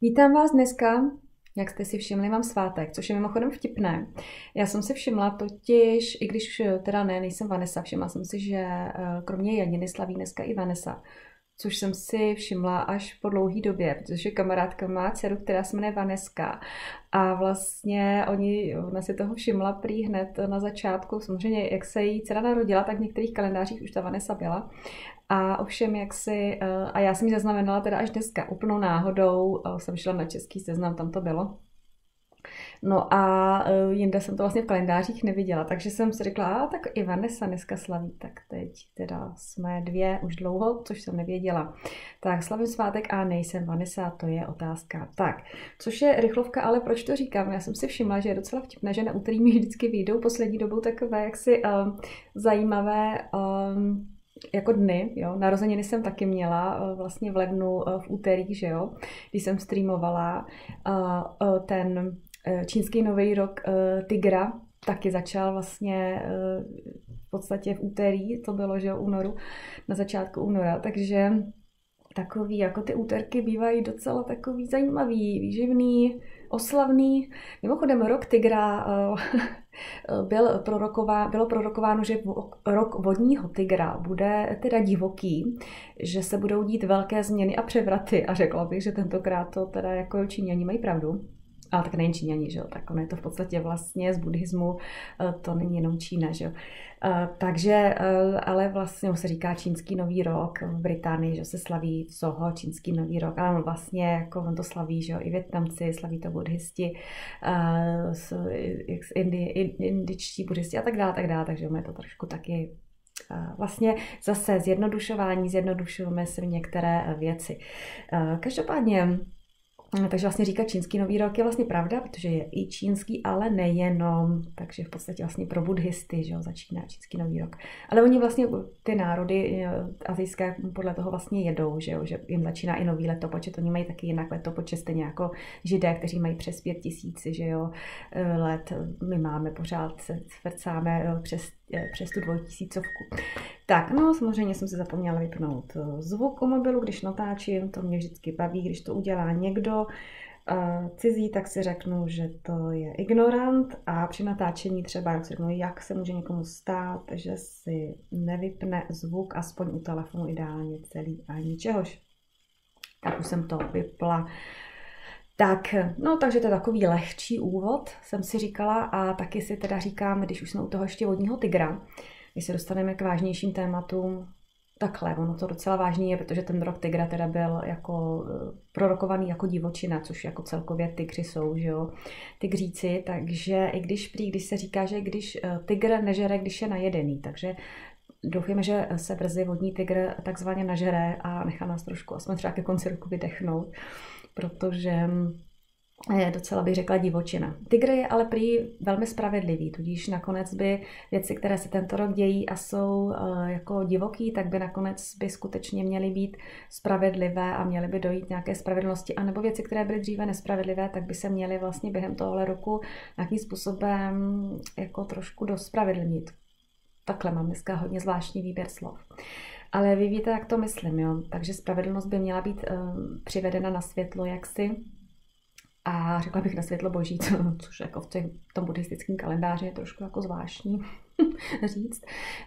Vítám vás dneska, jak jste si všimli, mám svátek, což je mimochodem vtipné. Já jsem si všimla totiž, i když teda ne, nejsem Vanessa, všimla jsem si, že eh, kromě Janiny slaví dneska i Vanessa což jsem si všimla až po dlouhé době, protože kamarádka má dceru, která se jmenuje Vaneska. A vlastně oni, ona si toho všimla prý hned na začátku, samozřejmě jak se jí dcera narodila, tak v některých kalendářích už ta Vanessa byla a ovšem, jak si, eh, a já jsem ji zaznamenala teda až dneska, úplnou náhodou, eh, jsem šla na český seznam, tam to bylo, No a uh, jinde jsem to vlastně v kalendářích neviděla, takže jsem si řekla, a tak i Vanessa dneska slaví, tak teď teda jsme dvě už dlouho, což jsem nevěděla. Tak slavím svátek a nejsem Vanessa, to je otázka. Tak, což je rychlovka, ale proč to říkám? Já jsem si všimla, že je docela vtipné, že na úterý mi vždycky vyjdou poslední dobou takové jaksi um, zajímavé um, jako dny, jo. Narozeniny jsem taky měla vlastně v lednu v úterý, že jo, když jsem streamovala ten Eh, čínský nový rok eh, Tigra taky začal vlastně eh, v podstatě v úterý, to bylo, že únoru, na začátku února, takže takový, jako ty úterky bývají docela takový zajímavý, výživný, oslavný. Mimochodem rok Tigra byl proroková, bylo prorokováno, že rok vodního tygra bude teda divoký, že se budou dít velké změny a převraty a řekla bych, že tentokrát to teda jako Číňani mají pravdu ale tak nejen Číňani, že jo, tak ono je to v podstatě vlastně z buddhismu, eh, to není jenom Čína, že jo. Eh, takže, eh, ale vlastně se říká čínský nový rok v Británii, že se slaví Soho, čínský nový rok, ale vlastně jako on to slaví, že jo, i Větnamci, slaví to buddhisti, indi, indičtí buddhisti a tak dále, tak dále, takže je to trošku taky Vlastně zase zjednodušování, zjednodušujeme si některé věci. Každopádně takže vlastně říkat čínský nový rok je vlastně pravda, protože je i čínský, ale nejenom. Takže v podstatě vlastně pro buddhisty, že jo, začíná čínský nový rok. Ale oni vlastně ty národy eh, azijské podle toho vlastně jedou, že jo, že jim začíná i nový letopočet. Oni mají taky jinak letopočet, stejně jako židé, kteří mají přes pět tisíci, že jo, eh, let. My máme pořád, se eh, přes přes tu dvojtisícovku. Tak, no samozřejmě jsem si zapomněla vypnout eh, zvuk u mobilu, když natáčím, to mě vždycky baví, když to udělá někdo uh, cizí, tak si řeknu, že to je ignorant a při natáčení třeba si řeknu, jak se může někomu stát, že si nevypne zvuk, aspoň u telefonu ideálně celý a ničehož. Tak už jsem to vypla. Tak, no takže to je takový lehčí úvod, jsem si říkala a taky si teda říkám, když už jsme u toho ještě vodního tygra, když se dostaneme k vážnějším tématům, takhle, ono to docela vážný je, protože ten rok tygra teda byl jako eh, prorokovaný jako divočina, což jako celkově tygři jsou, že jo, tygříci, takže i když prý, když se říká, že když eh, tygr nežere, když je najedený, takže doufujeme, že se brzy vodní tygr takzvaně nažere a nechá nás trošku, aspoň třeba ke konci roku vydechnout protože je docela bych řekla divočina. Tygr je ale prý velmi spravedlivý, tudíž nakonec by věci, které se tento rok dějí a jsou uh, jako divoký, tak by nakonec by skutečně měly být spravedlivé a měly by dojít nějaké spravedlnosti, anebo věci, které byly dříve nespravedlivé, tak by se měly vlastně během tohle roku nějakým způsobem jako trošku dospravedlnit. Takhle mám dneska hodně zvláštní výběr slov. Ale vy víte, jak to myslím, jo? Takže spravedlnost by měla být uh, přivedena na světlo jaksi a řekla bych na světlo boží, což jako v těch, tom buddhistickém kalendáři je trošku jako zvláštní říct.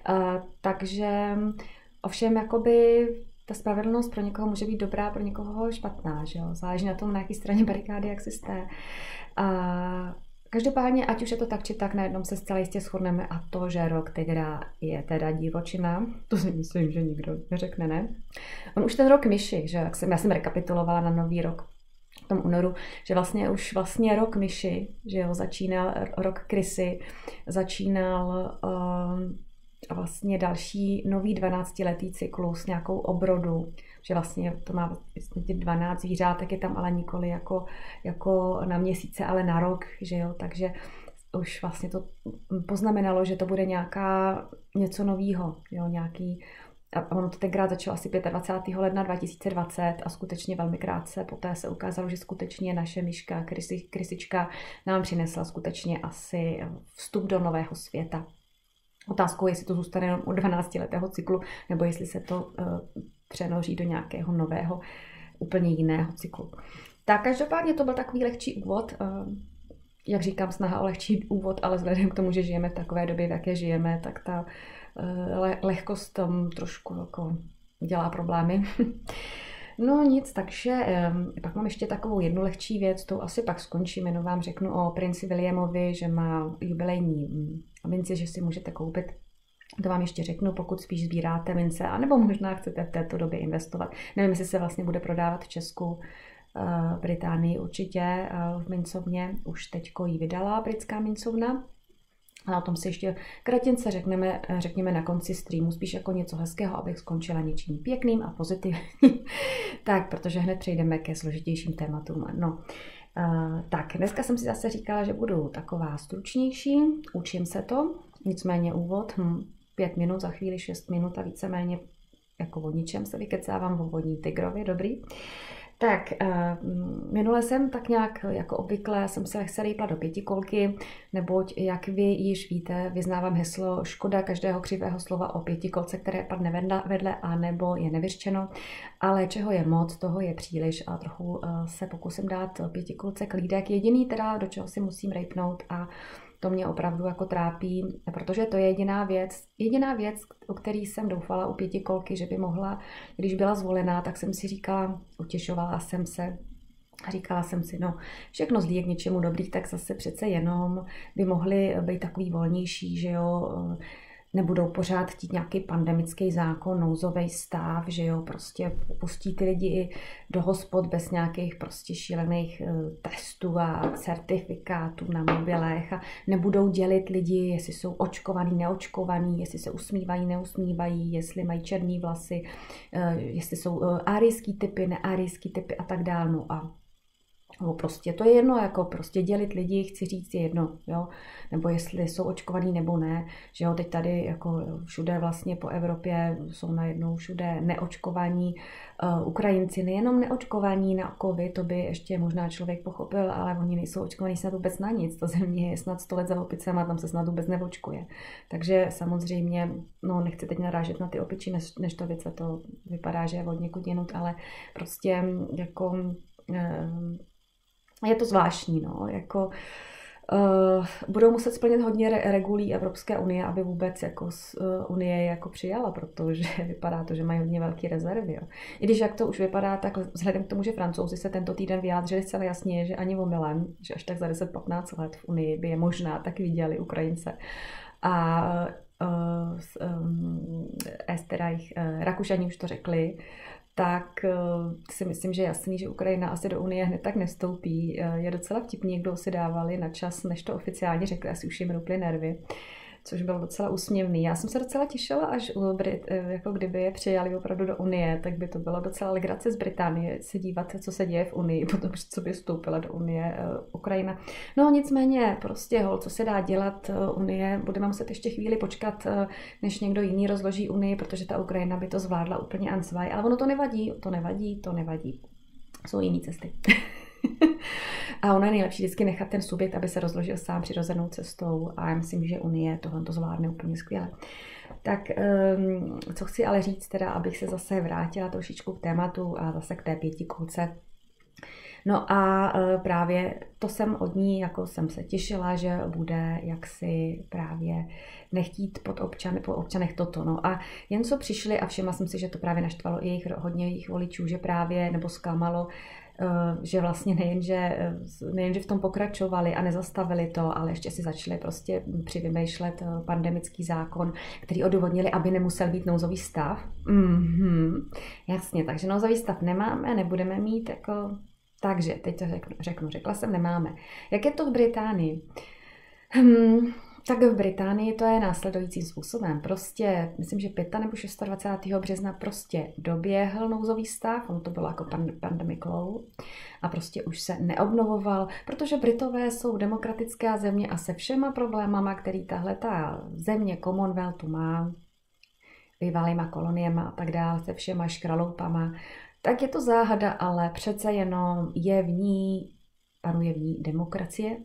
Uh, takže ovšem jakoby ta spravedlnost pro někoho může být dobrá, pro někoho špatná, že jo? Záleží na tom, na jaké straně barikády, jak si jste. A Každopádně, ať už je to tak či tak, na jednom se zcela jistě shodneme a to, že rok teda je teda divočina, to si myslím, že nikdo neřekne ne. On už ten rok myši, že jak jsem, já jsem rekapitulovala na nový rok v tom únoru, že vlastně už vlastně rok myši, že jo, začínal rok krysy, začínal um, vlastně další nový 12-letý cyklus, nějakou obrodu, že vlastně to má vlastně 12 zvířátek, je tam ale nikoli jako, jako na měsíce, ale na rok, že jo, takže už vlastně to poznamenalo, že to bude nějaká něco novýho, jo, nějaký a ono to tenkrát začalo asi 25. ledna 2020 a skutečně velmi krátce poté se ukázalo, že skutečně naše myška, krysi, krysička nám přinesla skutečně asi vstup do nového světa. Otázkou je, jestli to zůstane jenom u 12 letého cyklu, nebo jestli se to uh, přenoří do nějakého nového, úplně jiného cyklu. Tak každopádně to byl takový lehčí úvod. Eh, jak říkám, snaha o lehčí úvod, ale vzhledem k tomu, že žijeme v takové době, v jaké žijeme, tak ta eh, lehkost tam trošku jako dělá problémy. No nic, takže pak mám ještě takovou jednu lehčí věc, to asi pak skončím, jenom vám řeknu o princi Williamovi, že má jubilejní mm, minci, že si můžete koupit to vám ještě řeknu, pokud spíš sbíráte mince, anebo možná chcete v této době investovat. Nevím, jestli se vlastně bude prodávat v Česku, v Británii určitě v mincovně. Už teďko ji vydala britská mincovna. A o tom si ještě kratince řekneme, řekněme na konci streamu, spíš jako něco hezkého, abych skončila něčím pěkným a pozitivním. tak, protože hned přejdeme ke složitějším tématům. No, Uh, tak, dneska jsem si zase říkala, že budu taková stručnější, učím se to, nicméně úvod, hm, pět minut, za chvíli šest minut a víceméně jako o ničem se vykecávám o vodní tygrovi, dobrý. Tak, eh, minule jsem tak nějak, jako obvykle, jsem se lehce rýpla do pětikolky, neboť, jak vy již víte, vyznávám heslo škoda každého křivého slova o pětikolce, které padne vedle, a nebo je nevyřčeno, ale čeho je moc, toho je příliš a trochu eh, se pokusím dát pětikolce klídek. Jediný teda, do čeho si musím rejpnout a to mě opravdu jako trápí, protože to je jediná věc, jediná věc, o který jsem doufala u pětikolky, že by mohla, když byla zvolená, tak jsem si říkala, utěšovala jsem se, a říkala jsem si, no, všechno zlí je k něčemu dobrý, tak zase přece jenom by mohly být takový volnější, že jo, nebudou pořád chtít nějaký pandemický zákon, nouzový stav, že jo, prostě pustí ty lidi do hospod bez nějakých prostě šílených eh, testů a certifikátů na mobilech a nebudou dělit lidi, jestli jsou očkovaný, neočkovaný, jestli se usmívají, neusmívají, jestli mají černý vlasy, eh, jestli jsou eh, árijský typy, neárijský typy a tak dále. No a nebo prostě to je jedno, jako prostě dělit lidi, chci říct je jedno, jo, nebo jestli jsou očkovaní nebo ne, že jo, teď tady jako všude vlastně po Evropě jsou najednou všude neočkovaní uh, Ukrajinci, nejenom neočkovaní na covid, to by ještě možná člověk pochopil, ale oni nejsou očkovaní snad vůbec na nic, to země je snad 100 let za opicem a tam se snad vůbec neočkuje. Takže samozřejmě, no nechci teď narážet na ty opiči, než, než to věc, to vypadá, že je od někud ale prostě jako uh, je to zvláštní, no, jako uh, budou muset splnit hodně re- regulí Evropské unie, aby vůbec jako z, uh, Unie jako přijala, protože vypadá to, že mají hodně velké rezervy. Jo. I když jak to už vypadá, tak vzhledem k tomu, že Francouzi se tento týden vyjádřili zcela jasně, že ani omylem, že až tak za 10-15 let v Unii by je možná tak viděli Ukrajince. A uh, um, Esterreich, uh, Rakušani už to řekli, tak eh, si myslím, že jasný, že Ukrajina asi do Unie hned tak nestoupí. Eh, je docela vtipný, kdo si dávali na čas, než to oficiálně řekli, asi už jim ruply nervy což bylo docela úsměvný. Já jsem se docela těšila, až u Brit, eh, jako kdyby je přijali opravdu do Unie, tak by to bylo docela legrace z Británie se dívat, co se děje v Unii, potom, co by vstoupila do Unie Ukrajina. No nicméně, prostě hol, co se dá dělat Unie, budeme muset ještě chvíli počkat, než někdo jiný rozloží Unii, protože ta Ukrajina by to zvládla úplně ansvaj, ale ono to nevadí, to nevadí, to nevadí. Jsou jiné cesty. a ono je nejlepší vždycky nechat ten subjekt, aby se rozložil sám přirozenou cestou a já myslím, že Unie tohle to zvládne úplně skvěle. Tak um, co chci ale říct teda, abych se zase vrátila trošičku k tématu a zase k té pěti kulce. No a uh, právě to jsem od ní, jako jsem se těšila, že bude jaksi právě nechtít pod občany, po občanech toto. No a jen co přišli a všimla jsem si, že to právě naštvalo i jejich, hodně jejich voličů, že právě, nebo zklamalo, že vlastně nejen, že, eh, nejen, že v tom pokračovali a nezastavili to, ale ještě si začali prostě přivymýšlet eh, pandemický zákon, který odůvodnili, aby nemusel být nouzový stav. Mm-hmm. Jasně, takže nouzový stav nemáme, nebudeme mít jako... Takže, teď to řeknu, řeknu, řekla jsem nemáme. Jak je to v Británii? Hmm, tak v Británii to je následujícím způsobem. Prostě, myslím, že 5. nebo 26. března prostě doběhl nouzový stav, ono to bylo jako pandemic law, a prostě už se neobnovoval, protože Britové jsou demokratická země a se všema problémama, který tahle ta země Commonwealthu má, bývalýma koloniema a tak dále, se všema škraloupama, tak je to záhada, ale přece jenom je v ní, panuje v ní demokracie,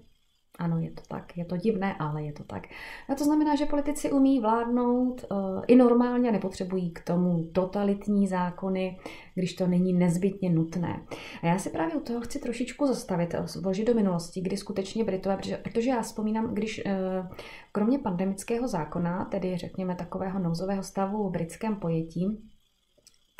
Ano, je to tak. Je to divné, ale je to tak. A to znamená, že politici umí vládnout uh, i normálně, nepotřebují k tomu totalitní zákony, když to není nezbytně nutné. A já si právě u toho chci trošičku zastavit, eh, vložit do minulosti, kdy skutečně Britové, protože, protože já vzpomínám, když uh, kromě pandemického zákona, tedy řekněme takového nouzového stavu v britském pojetí,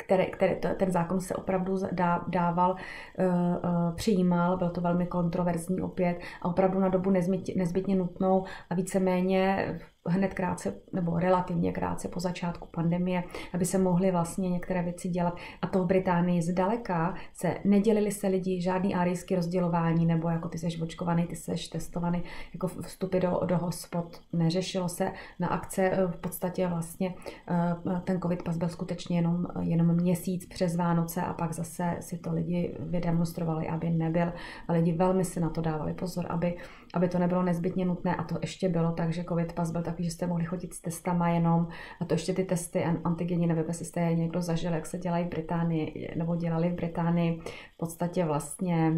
které, které ten zákon se opravdu dá, dával, uh, uh, přijímal, byl to velmi kontroverzní opět a opravdu na dobu nezbytně, nezbytně nutnou a víceméně hned krátce, nebo relativně krátce po začátku pandemie, aby se mohly vlastně některé věci dělat. A to v Británii zdaleka se nedělili se lidi, žádný árijský rozdělování, nebo jako ty seš očkovaný, ty seš testovaný, jako vstupy do, do hospod neřešilo se. Na akce eh, v podstatě vlastně eh, ten covid pas byl skutečně jenom, jenom měsíc přes Vánoce a pak zase si to lidi vydemonstrovali, aby nebyl. A lidi velmi si na to dávali pozor, aby, aby to nebylo nezbytně nutné a to ještě bylo tak, že covid pas byl takový, že jste mohli chodit s testama jenom, a to ještě ty testy antigeny, nevím, jestli jste je někdo zažil, jak se dělají v Británii, nebo dělali v Británii, v podstatě vlastně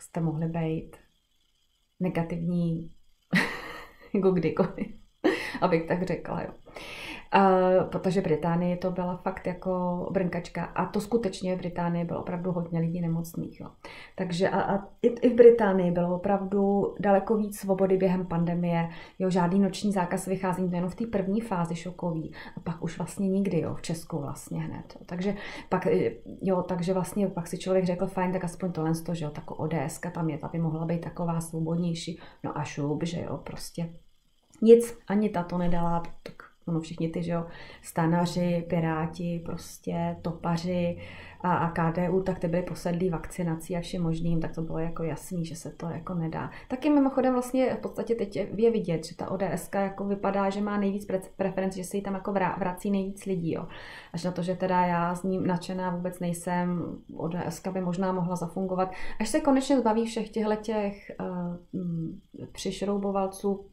jste mohli být negativní jako kdykoliv, abych tak řekla, jo. Uh, protože Británii to byla fakt jako brnkačka a to skutečně v Británii bylo opravdu hodně lidí nemocných. Jo. Takže a, a i, i v Británii bylo opravdu daleko víc svobody během pandemie. Jo, žádný noční zákaz vychází jenom v té první fázi šokový a pak už vlastně nikdy, jo, v Česku vlastně hned. Jo. Takže pak, jo, takže vlastně pak si člověk řekl, fajn, tak aspoň tohle to, že jo, tak ODS tam je, ta by mohla být taková svobodnější. No a šup, že jo, prostě nic, ani ta to nedala, tak ono všichni ty, že jo, stanaři, piráti, prostě topaři a, a KDU, tak ty byly posedlí vakcinací a všem možným, tak to bylo jako jasný, že se to jako nedá. Taky mimochodem vlastně v podstatě teď je vidět, že ta ODS jako vypadá, že má nejvíc preferenci, že se jí tam jako vrací nejvíc lidí, jo. Až na to, že teda já s ním nadšená vůbec nejsem, ODS by možná mohla zafungovat, až se konečně zbaví všech těchto těch uh, přišroubovalců,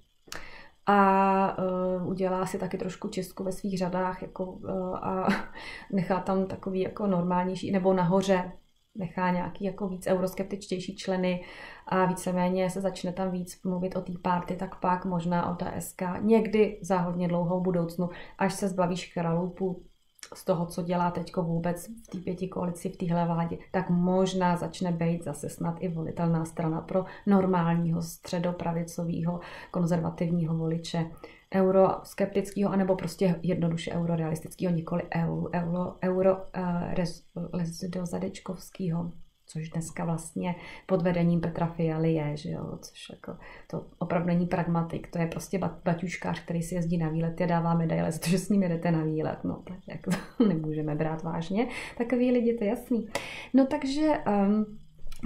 a uh, udělá si taky trošku čistku ve svých řadách jako, uh, a nechá tam takový jako normálnější, nebo nahoře nechá nějaký jako víc euroskeptičtější členy a víceméně se začne tam víc mluvit o té party, tak pak možná o TSK někdy za hodně dlouhou budoucnu, až se zbavíš kralupu z toho, co dělá teď vůbec v té pěti koalici, v téhle vládě, tak možná začne být zase snad i volitelná strana pro normálního středopravicového konzervativního voliče euroskeptického, anebo prostě jednoduše eurorealistického, nikoli euro, euro, euro uh, res, zadečkovského což dneska vlastně pod vedením Petra Fialy je, že jo, což jako, to opravdu není pragmatik, to je prostě baťuškář, který si jezdí na výlet a dává medaile za to, že s ním jedete na výlet, no tak jako nemůžeme brát vážně, takový lidi, to je jasný. No takže um,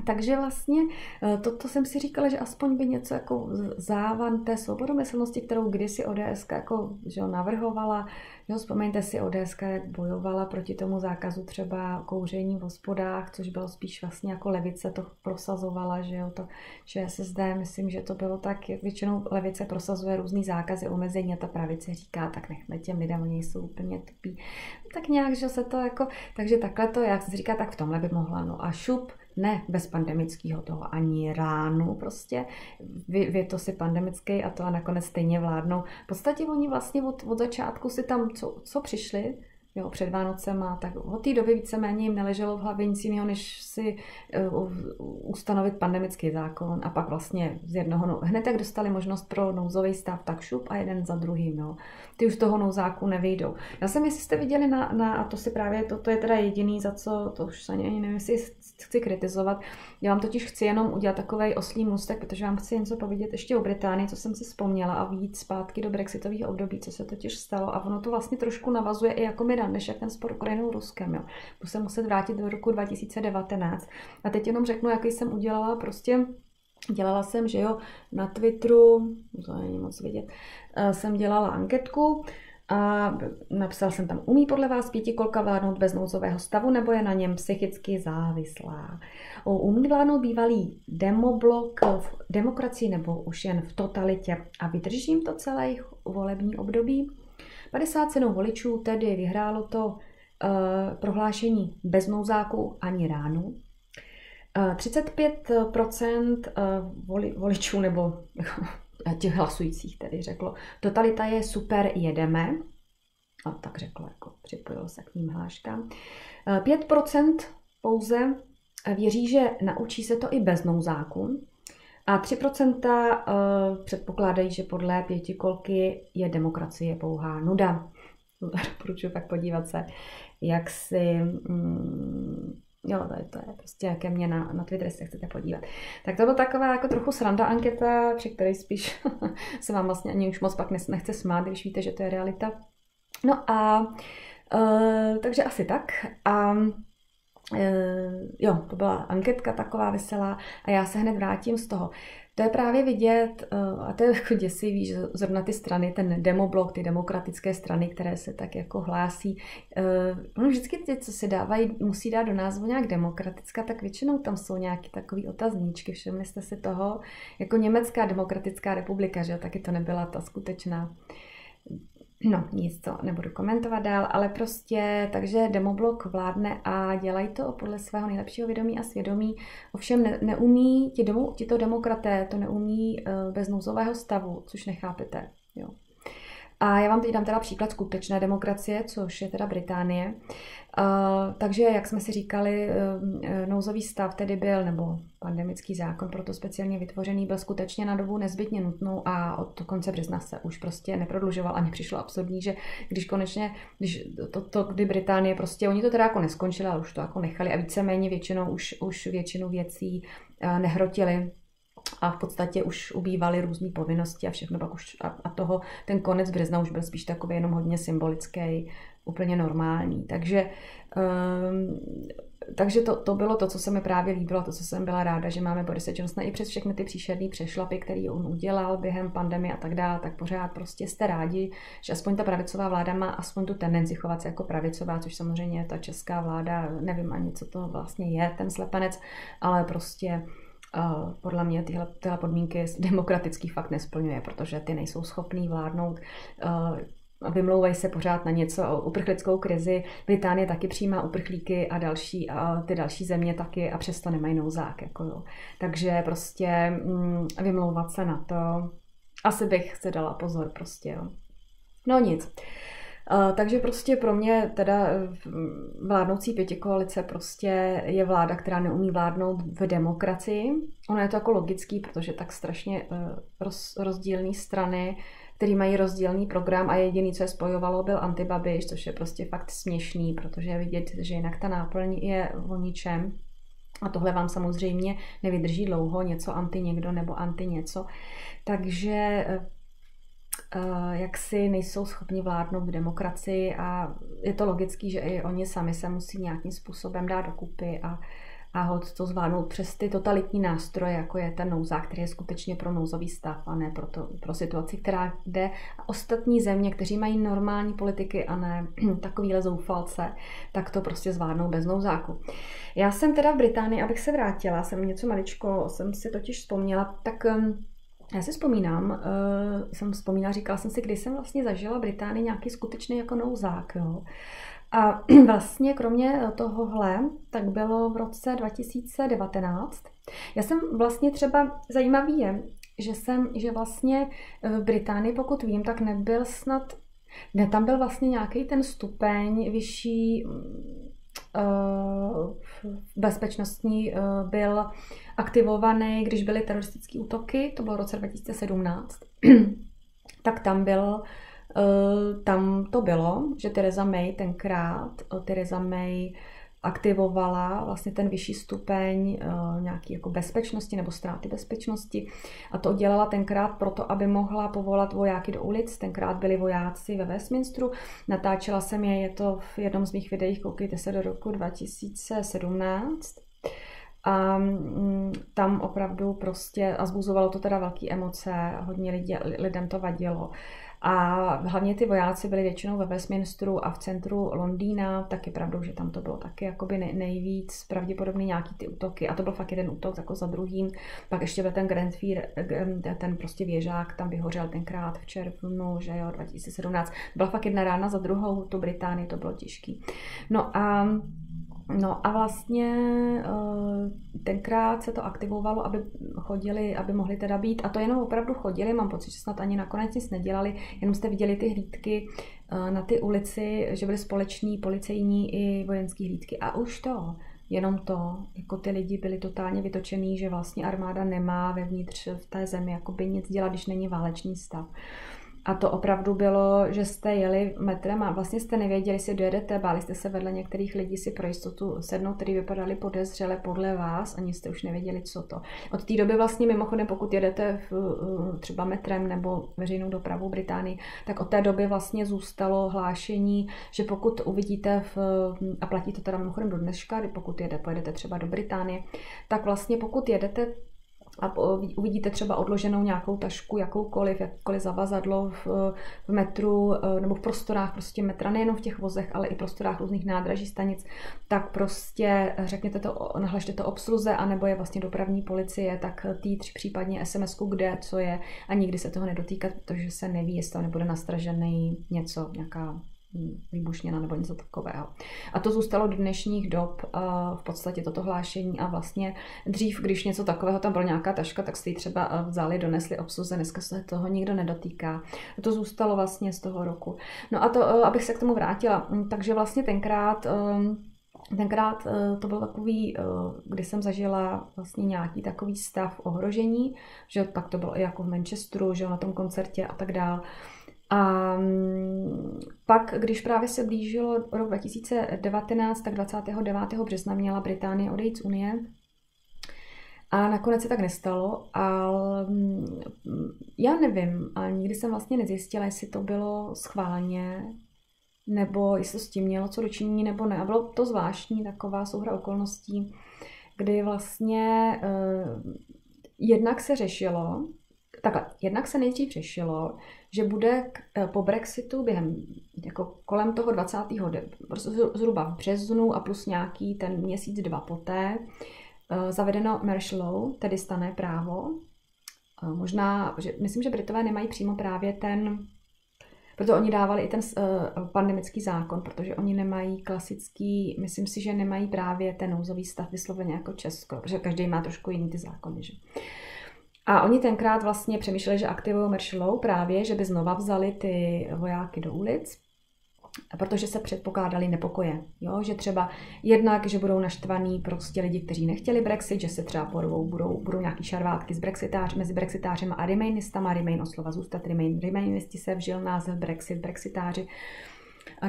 takže vlastně eh, to, to jsem si říkala, že aspoň by něco jako závan té svobodomyslnosti, kterou kdysi ODS jako, že jo, navrhovala. Jo, vzpomeňte si ODS, jak bojovala proti tomu zákazu třeba kouření v hospodách, což bylo spíš vlastně jako levice to prosazovala, že jo, to, že se zde, myslím, že to bylo tak, většinou levice prosazuje různý zákazy, omezení a ta pravice říká, tak nechme těm lidem, oni jsou úplně tupí. Tak nějak, že se to jako, takže takhle to, jak se říká, tak v tomhle by mohla, no a šup, ne bez pandemického toho ani ránu prostě. Vy, vy to si pandemický a to a nakonec stejně vládnou. V podstatě oni vlastně od, od začátku si tam, co, co přišli, jo, před Vánocema, tak od té doby víceméně jim neleželo v hlavě nic jiného, než si uh, ustanovit pandemický zákon a pak vlastně z jednoho, no, hned jak dostali možnost pro nouzový stav, tak šup a jeden za druhým, no. Ty už toho nouzáku nevyjdou. Já jsem, jestli jste viděli na, na a to si právě, to, to je teda jediný, za co, to už ani nevím, jestli chci kritizovat, já vám totiž chci jenom udělat takový oslý můstek, protože vám chci něco povědět ještě o Británii, co jsem si vzpomněla a víc zpátky do brexitového období, co se totiž stalo a ono to vlastně trošku navazuje i jako mi než jak ten spor Ukrajinou Ruskem. Jo. Budu se muset vrátit do roku 2019. A teď jenom řeknu, jaký jsem udělala prostě Dělala jsem, že jo, na Twitteru, to není moc vidět, eh, jsem dělala anketku a napsal jsem tam, umí podle vás pětikolka vládnout bez nouzového stavu nebo je na něm psychicky závislá? Umí vládnout bývalý demoblok v demokracii nebo už jen v totalitě a vydržím to celé volební období? 57 voličů tedy vyhrálo to uh, prohlášení bez nouzáku ani ránu. 35% voli, voličů nebo těch hlasujících tedy řeklo, totalita je super, jedeme. A tak řeklo, jako připojilo se k ním hláškám. 5% pouze věří, že naučí se to i bez nouzáku. A 3% předpokládají, že podle pětikolky je demokracie pouhá nuda. Doporučuji pak podívat se, jak si mm, Jo, to je, to je prostě ke mně na, na Twitter, se chcete podívat. Tak to byla taková jako trochu sranda anketa, při které spíš se vám vlastně ani už moc pak nechce smát, když víte, že to je realita. No a uh, takže asi tak. A uh, jo, to byla anketka taková veselá a já se hned vrátím z toho. To je právě vidět, eh, a to je jako děsivý, že zrovna ty strany, ten demoblok, ty demokratické strany, které se tak jako hlásí, ono vždycky ty, co si dávají, musí dát do názvu nějak demokratická, tak většinou tam jsou nějaký takový otazníčky. Všimli jste si toho? Jako Německá demokratická republika, že taky to nebyla ta skutečná No, nic to nebudu komentovat dál, ale prostě, takže demoblok vládne a dělají to podle svého nejlepšího vědomí a svědomí. Ovšem ne, neumí, ti, demo, to demokraté to neumí uh, bez nouzového stavu, což nechápete. Jo. A já vám teď dám teda příklad skutečné demokracie, což je teda Británie. Uh, takže, jak jsme si říkali, uh, nouzový stav tedy byl, nebo pandemický zákon proto speciálně vytvořený, byl skutečně na dobu nezbytně nutnou a od konce března se už prostě neprodlužoval a mně přišlo absurdní, že když konečně, když to, to, kdy Británie prostě, oni to teda jako neskončili, ale už to jako nechali a víceméně většinou už, už většinu věcí uh, nehrotili a v podstatě už ubývaly různé povinnosti a všechno pak už a, a toho ten konec března už byl spíš takový jenom hodně symbolický, úplně normální. Takže, um, takže to, to bylo to, co se mi právě líbilo, to, co jsem byla ráda, že máme Borise Johnsona i přes všechny ty příšerné přešlapy, které on udělal během pandemie a tak dále, tak pořád prostě jste rádi, že aspoň ta pravicová vláda má aspoň tu tendenci chovat se jako pravicová, což samozřejmě ta česká vláda, nevím ani, co to vlastně je, ten slepenec, ale prostě podle mě tyhle, tyhle podmínky demokratický fakt nesplňuje, protože ty nejsou schopný vládnout vymlouvají se pořád na něco o uprchlickou krizi. Británie taky přijímá uprchlíky a další, a ty další země taky a přesto nemají nouzák. Jako jo. Takže prostě mm, vymlouvat se na to, asi bych se dala pozor prostě. Jo. No nic. Uh, takže prostě pro mě teda eh, vládnoucí pětikoalice prostě je vláda, která neumí vládnout v demokracii. Ono je to jako logický, protože tak strašně eh, roz, rozdílné strany, který mají rozdílný program a jediný, co je spojovalo, byl antibabiš, což je prostě fakt směšný, protože je vidět, že jinak ta náplň je o ničem. A tohle vám samozřejmě nevydrží dlouho, něco anti někdo nebo anti něco. Takže eh, Eh, jak si nejsou schopni vládnout v demokracii a je to logický, že i oni sami se musí nějakým způsobem dát dokupy a, a hod to zvládnout přes ty totalitní nástroje, jako je ten nouzák, který je skutečně pro nouzový stav a ne pro, to, pro situaci, která jde. A ostatní země, kteří mají normální politiky a ne takovýhle zoufalce, tak to prostě zvládnou bez nouzáku. Já jsem teda v Británii, abych se vrátila, jsem něco maličko, jsem si totiž vzpomněla, tak já si vzpomínám, uh, jsem vzpomínala, říkala jsem si, kdy jsem vlastně zažila Británii nějaký skutečný jako nouzák, jo. A vlastně kromě tohohle, tak bylo v roce 2019. Já jsem vlastně třeba, zajímavý je, že jsem, že vlastně v Británii, pokud vím, tak nebyl snad, ne, tam byl vlastně nějaký ten stupeň vyšší bezpečnostní uh, byl aktivovaný, když byly teroristické útoky, to bylo v roce 2017, tak tam byl eh, tam to bylo, že Theresa May tenkrát, eh, Theresa May aktivovala vlastně ten vyšší stupeň uh, nějaký jako bezpečnosti nebo ztráty bezpečnosti a to dělala tenkrát proto, aby mohla povolat vojáky do ulic. Tenkrát byli vojáci ve Westminsteru. Natáčela jsem je, je to v jednom z mých videí, koukejte se do roku 2017. A mm, tam opravdu prostě, a zbuzovalo to teda velké emoce, hodně lidě, lidem to vadilo. A hlavně ty vojáci byli většinou ve Westminsteru a v centru Londýna, tak je pravdou, že tam to bylo taky jakoby nejvíc pravděpodobný nějaký ty útoky. A to byl fakt jeden útok jako za druhým. Pak ještě byl ten Grand Fear, ten prostě věžák, tam vyhořel tenkrát v červnu, že jo, 2017. Byla fakt jedna rána za druhou, tu Británii, to bylo těžký. No a No a vlastně eh, tenkrát se to aktivovalo, aby chodili, aby mohli teda být, a to jenom opravdu chodili, mám pocit, že snad ani nakonec nic nedělali, jenom jste viděli ty hlídky eh, na ty ulici, že byly společní policejní i vojenské hlídky a už to, jenom to, jako ty lidi byli totálně vytočený, že vlastně armáda nemá vevnitř v té zemi jakoby nic dělat, když není válečný stav. A to opravdu bylo, že jste jeli metrem a vlastně jste nevěděli, jestli dojedete, báli jste se vedle některých lidí si pro jistotu sednout, který vypadali podezřele podle vás, ani jste už nevěděli, co to. Od té doby vlastně mimochodem, pokud jedete v, eh, třeba metrem nebo veřejnou dopravu Británii, tak od té doby vlastně zůstalo hlášení, že pokud uvidíte, v, a platí to teda mimochodem do dneška, pokud jede, pojedete třeba do Británie, tak vlastně pokud jedete a uvidíte třeba odloženou nějakou tašku, jakoukoliv, jakkoliv zavazadlo v, v metru eh, nebo v prostorách prostě metra, nejenom v těch vozech, ale i prostorách různých nádraží stanic, tak prostě řekněte to, nahlašte to obsluze, anebo je vlastně dopravní policie, tak tý tři případně sms kde, co je a nikdy se toho nedotýkat, protože se neví, jestli to nebude nastražený něco, nějaká výbušněna nebo něco takového. A to zůstalo do dnešních dob v podstatě toto hlášení a vlastně dřív, když něco takového tam byla nějaká taška, tak si ji třeba vzali, donesli obsluze, dneska se toho nikdo nedotýká. A to zůstalo vlastně z toho roku. No a to, abych se k tomu vrátila, takže vlastně tenkrát Tenkrát to byl takový, kdy jsem zažila vlastně nějaký takový stav ohrožení, že pak to bylo i jako v Manchesteru, že na tom koncertě a tak dále. A mm, pak, když právě se blížilo rok 2019, tak 29. března měla Británie odejít z Unie. A nakonec se tak nestalo, ale mm, já nevím, a nikdy jsem vlastně nezjistila, jestli to bylo schválně, nebo jestli s tím mělo co dočinění, nebo ne. A bylo to zvláštní taková souhra okolností, kdy vlastně eh, jednak se řešilo, takhle, jednak se nejdřív řešilo, že bude eh, po Brexitu během jako kolem toho 20. Prostě zhruba v březnu a plus nějaký ten měsíc, dva poté, eh, zavedeno martial law, tedy stané právo. Eh, možná, že, myslím, že Britové nemají přímo právě ten, proto oni dávali i ten pandemický zákon, protože oni nemají klasický, myslím si, že nemají právě ten nouzový stav vysloveně jako Česko, protože každý má trošku jiný ty zákony. Že? A oni tenkrát vlastně přemýšleli, že aktivují martial právě, že by znova vzali ty vojáky do ulic, protože se předpokládali nepokoje. Jo? Že třeba jednak, že budou naštvaní prostě lidi, kteří nechtěli Brexit, že se třeba porvou, budou, budou nějaký šarvátky z brexitář, mezi brexitářem a remainistama, remain oslova zůstat, remain, remainisti se vžil název Brexit, brexitáři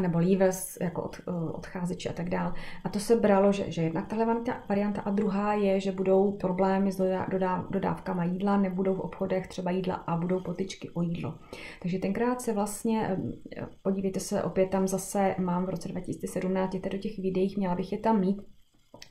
nebo leavers, jako od, eh, odcházeči a tak dále. A to se bralo, že, že jednak tahle varianta a druhá je, že budou problémy s dodá, dodávkama jídla, nebudou v obchodech třeba jídla a budou potyčky o jídlo. Takže tenkrát se vlastně, eh, podívejte se, opět tam zase mám v roce 2017, do těch videích, měla bych je tam mít,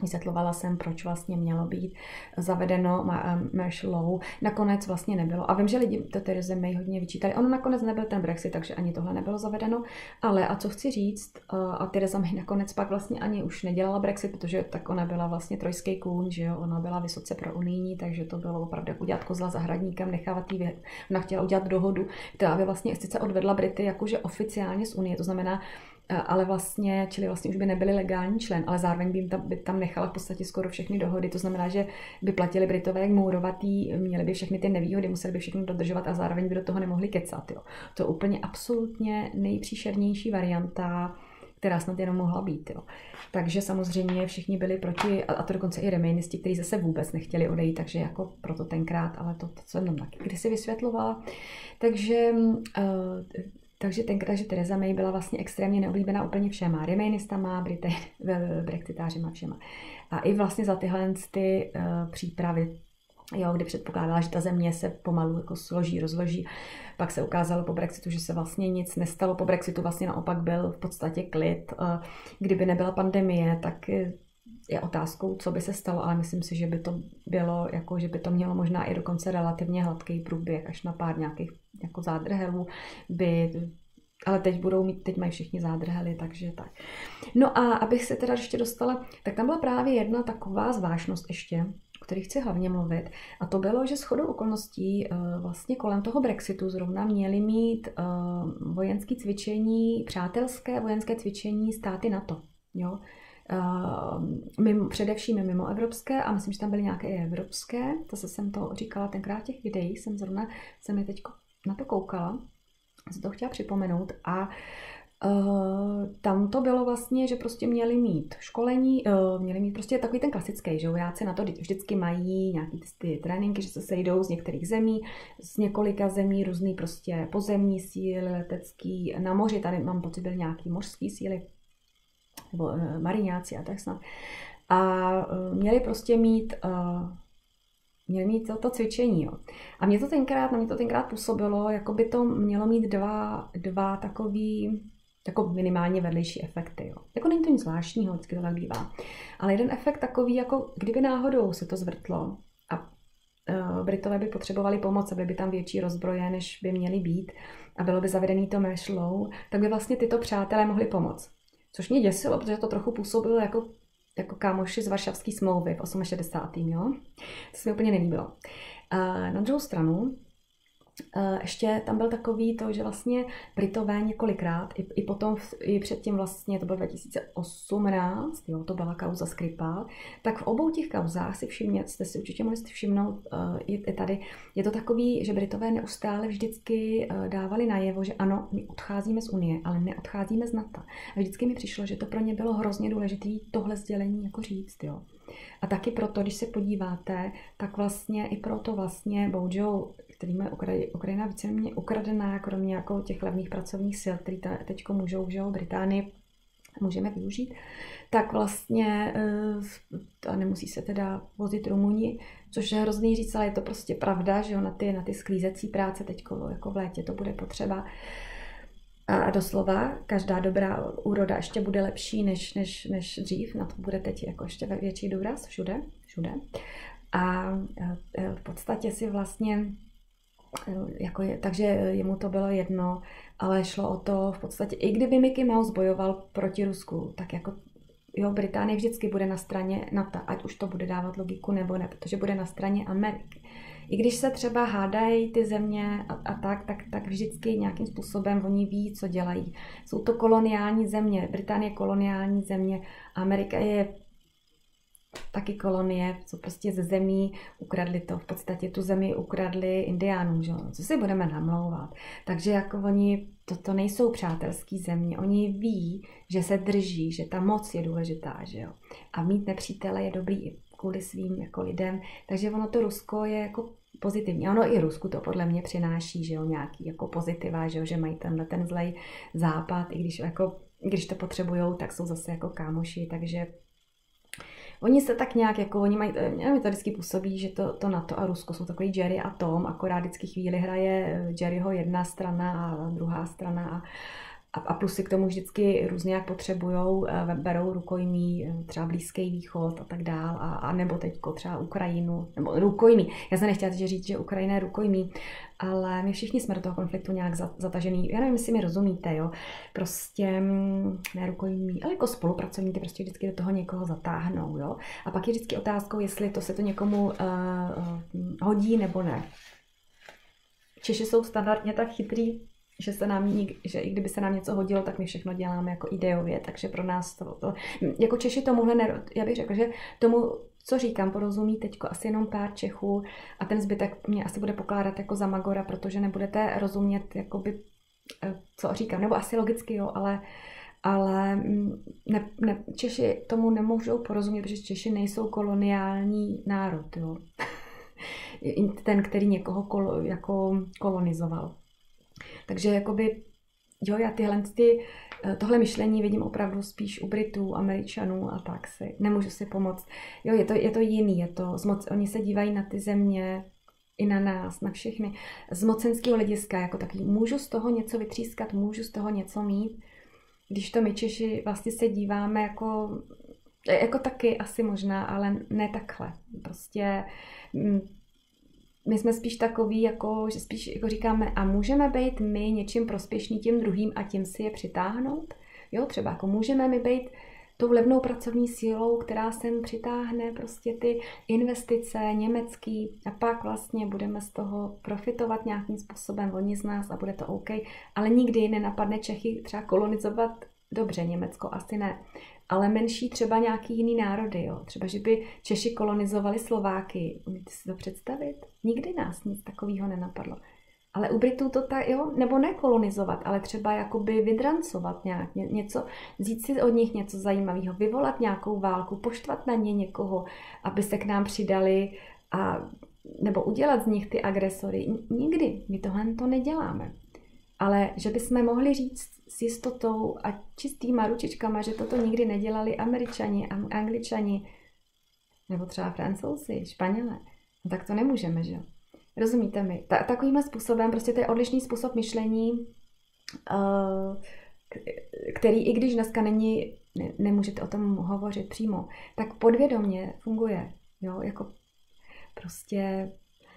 Vysvětlovala jsem, proč vlastně mělo být zavedeno martial law. Nakonec vlastně nebylo. A vím, že lidi to Theresa May hodně vyčítali. Ono nakonec nebyl ten Brexit, takže ani tohle nebylo zavedeno. Ale a co chci říct, a Theresa May nakonec pak vlastně ani už nedělala Brexit, protože tak ona byla vlastně trojský kůň, že jo, ona byla vysoce pro unijní, takže to bylo opravdu jako udělat kozla zahradníkem, nechávat jí Ona chtěla udělat dohodu, která by vlastně sice odvedla Brity jakože oficiálně z Unie, to znamená, ale vlastně, čili vlastně už by nebyli legální člen, ale zároveň by, jim tam, by tam nechala v podstatě skoro všechny dohody. To znamená, že by platili Britové jak mourovatý, měli by všechny ty nevýhody, museli by všechny dodržovat a zároveň by do toho nemohli kecat. Jo. To je úplně absolutně nejpříšernější varianta, která snad jenom mohla být. Jo. Takže samozřejmě všichni byli proti, a to dokonce i remainisti, kteří zase vůbec nechtěli odejít, takže jako proto tenkrát, ale to, to jsem tam taky kdysi vysvětlovala. Takže uh, takže tenkrát, že Teresa May byla vlastně extrémně neoblíbená úplně všema. Remainistama, Brity, brexitářima všema. A i vlastně za tyhle ty uh, přípravy Jo, kdy předpokládala, že ta země se pomalu jako složí, rozloží. Pak se ukázalo po Brexitu, že se vlastně nic nestalo. Po Brexitu vlastně naopak byl v podstatě klid. Eh, kdyby nebyla pandemie, tak je otázkou, co by se stalo, ale myslím si, že by to bylo, jako, že by to mělo možná i dokonce relativně hladký průběh, až na pár nějakých jako zádrhelů by ale teď budou mít, teď mají všichni zádrhely, takže tak. No a abych se teda ještě dostala, tak tam byla právě jedna taková zvláštnost ještě, o které chci hlavně mluvit. A to bylo, že shodou okolností eh, vlastně kolem toho Brexitu zrovna měli mít eh, vojenské cvičení, přátelské vojenské cvičení státy NATO. Jo? Mimo, především mimo evropské a myslím, že tam byly nějaké i evropské. To se jsem to říkala tenkrát těch videí, jsem zrovna, jsem je teď na to koukala, jsem to chtěla připomenout a Uh, tam to bylo vlastně, že prostě měli mít školení, uh, měli mít prostě takový ten klasický, že vojáci na to vždycky mají nějaký ty, ty tréninky, že se sejdou z některých zemí, z několika zemí, různý prostě pozemní síly, letecký, na moři, tady mám pocit, byly nějaký mořský síly, nebo uh, mariňáci a tak snad. A uh, měli prostě mít uh, měli mít to, to cvičení. Jo. A mě to tenkrát, na mě to tenkrát působilo, jako by to mělo mít dva, dva takový jako minimálně vedlejší efekty. Jo. Jako není to nic zvláštního, vždycky to tak bývá. Ale jeden efekt takový, jako kdyby náhodou se to zvrtlo a uh, Britové by potřebovali pomoc, aby by tam větší rozbroje, než by měly být a bylo by zavedený to mešlou, tak by vlastně tyto přátelé mohli pomoct. Což mě děsilo, protože to trochu působilo jako, jako kámoši z Varšavské smlouvy v 68. Jo? To se mi úplně nelíbilo. A na druhou stranu, Eh, ještě tam byl takový to, že vlastně Britové několikrát, i, i potom, i předtím vlastně, to bylo 2018, jo, to byla kauza Skripal, tak v obou těch kauzách si všimněte, jste si určitě mohli všimnout, uh, je, tady, je to takový, že Britové neustále vždycky uh, dávali najevo, že ano, my odcházíme z Unie, ale neodcházíme z NATO. A vždycky mi přišlo, že to pro ně bylo hrozně důležité tohle sdělení jako říct, jo. A taky proto, když se podíváte, tak vlastně i proto vlastně Bojo který má Ukrajina víceméně ukradená, kromě jako těch levných pracovních sil, který teď můžou v Británii můžeme využít, tak vlastně eh, a nemusí se teda vozit Rumuni, což je hrozný říct, ale je to prostě pravda, že jo, na ty, na ty sklízecí práce teď jako v létě to bude potřeba. A doslova, každá dobrá úroda ještě bude lepší než, než, než dřív, na to bude teď jako ještě větší důraz všude, všude. A eh, v podstatě si vlastně jako je, takže jemu to bylo jedno, ale šlo o to v podstatě, i kdyby Mickey Mouse bojoval proti Rusku, tak jako jo, Británie vždycky bude na straně NATO, ať už to bude dávat logiku nebo ne, protože bude na straně Ameriky. I když se třeba hádají ty země a, a tak, tak, tak vždycky nějakým způsobem oni ví, co dělají. Jsou to koloniální země, Británie je koloniální země, Amerika je taky kolonie, co prostě ze zemí ukradli to, v podstatě tu zemi ukradli indiánům, že? co si budeme namlouvat. Takže jako oni, to, to nejsou přátelský země, oni ví, že se drží, že ta moc je důležitá, že jo. A mít nepřítele je dobrý kvůli svým jako lidem, takže ono to Rusko je jako pozitivní. Ono i Rusku to podle mě přináší, že jo, nějaký jako pozitiva, že jo, že mají tenhle ten zlej západ, i když jako když to potřebujou, tak jsou zase jako kámoši, takže Oni se tak nějak, jako oni mají, eh, mě to vždycky působí, že to, to NATO a Rusko jsou takový Jerry a Tom, akorát vždycky chvíli hraje eh, Jerryho jedna strana a druhá strana a a, a plus si k tomu vždycky různě jak potřebujou, eh, berou rukojmí, eh, třeba Blízký východ a tak dál, a, a nebo teď třeba Ukrajinu, nebo rukojmí. Já jsem nechtěla říct, že Ukrajina je rukojmí, ale my všichni jsme do toho konfliktu nějak zatažený. Já nevím, jestli mi rozumíte, jo. Prostě mm, ne rukojmí, ale jako spolupracovníky prostě vždycky do toho někoho zatáhnou, jo. A pak je vždycky otázkou, jestli to se to někomu uh, hodí nebo ne. Češi jsou standardně tak chytrý, že, se nám, že i kdyby se nám něco hodilo, tak my všechno děláme jako ideově, takže pro nás to, to jako Češi tomuhle, ne, já bych řekla, že tomu, co říkám, porozumí teď asi jenom pár Čechů a ten zbytek mě asi bude pokládat jako za magora, protože nebudete rozumět, jakoby, eh, co říkám, nebo asi logicky jo, ale ale mm, ne, ne, Češi tomu nemůžou porozumět, protože Češi nejsou koloniální národ, jo. ten, který někoho kolo, jako kolonizoval. Takže jakoby, jo, já tyhle, ty, eh, tohle myšlení vidím opravdu spíš u Britů, Američanů a tak si, nemůžu si pomoct. Jo, je to, je to jiný, je to, zmoc, oni se dívají na ty země, i na nás, na všechny, z mocenského hlediska, jako taky můžu z toho něco vytřískat, můžu z toho něco mít, když to my Češi vlastně se díváme jako, jako taky asi možná, ale ne takhle. Prostě mm, my jsme spíš takový, jako, že spíš jako říkáme, a můžeme být my něčím prospěšný tím druhým a tím si je přitáhnout? Jo, třeba jako můžeme my být tou levnou pracovní sílou, která sem přitáhne prostě ty investice německý a pak vlastně budeme z toho profitovat nějakým způsobem, oni z nás a bude to OK, ale nikdy nenapadne Čechy třeba kolonizovat dobře, Německo asi ne, ale menší třeba nějaký jiný národy. Jo. Třeba, že by Češi kolonizovali Slováky. Umíte si to představit? Nikdy nás nic takového nenapadlo. Ale u Britů to tak, jo, nebo nekolonizovat, ale třeba jakoby vydrancovat nějak, ně, něco, vzít si od nich něco zajímavého, vyvolat nějakou válku, poštvat na ně někoho, aby se k nám přidali a nebo udělat z nich ty agresory. Nikdy. My tohle to neděláme. Ale že bychom mohli říct s jistotou a čistýma ručičkama, že toto nikdy nedělali američani, angličani, nebo třeba francouzi, španělé, no tak to nemůžeme, že jo? Rozumíte mi? Ta, takovýmhle způsobem, prostě to je odlišný způsob myšlení, uh, který i když dneska není, ne, nemůžete o tom hovořit přímo, tak podvědomě funguje. Jo, jako prostě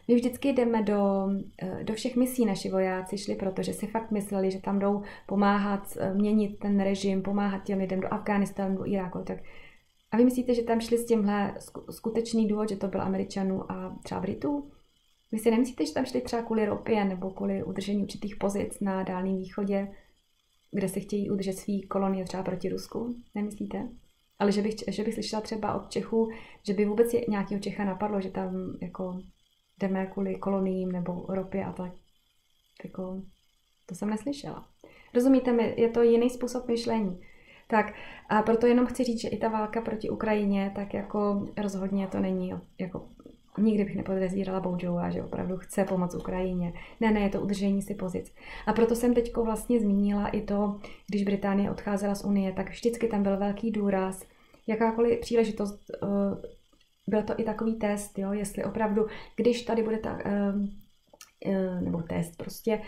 my vždycky jdeme do, eh, do všech misí naši vojáci šli, protože si fakt mysleli, že tam jdou pomáhat eh, měnit ten režim, pomáhat těm lidem do Afghánistánu, do Iráku. Tak. A vy myslíte, že tam šli s tímhle skutečný důvod, že to byl Američanů a třeba Britů? Vy si nemyslíte, že tam šli třeba kvůli ropě nebo kvůli udržení určitých pozic na Dálném východě, kde se chtějí udržet svý kolonie třeba proti Rusku? Nemyslíte? Ale že bych, že bych slyšela třeba od Čechů, že by vůbec nějakého Čecha napadlo, že tam jako jdeme kvůli koloniím nebo ropě a tak. Jako, to jsem neslyšela. Rozumíte mi, je to jiný způsob myšlení. Tak a proto jenom chci říct, že i ta válka proti Ukrajině, tak jako rozhodně to není jako nikdy bych nepodezírala Boudžova, že opravdu chce pomoct Ukrajině. Ne, ne, je to udržení si pozic. A proto jsem teď vlastně zmínila i to, když Británie odcházela z Unie, tak vždycky tam byl velký důraz, jakákoliv příležitost, eh, byl to i takový test, jo, jestli opravdu, když tady bude ta, eh, eh, nebo test prostě,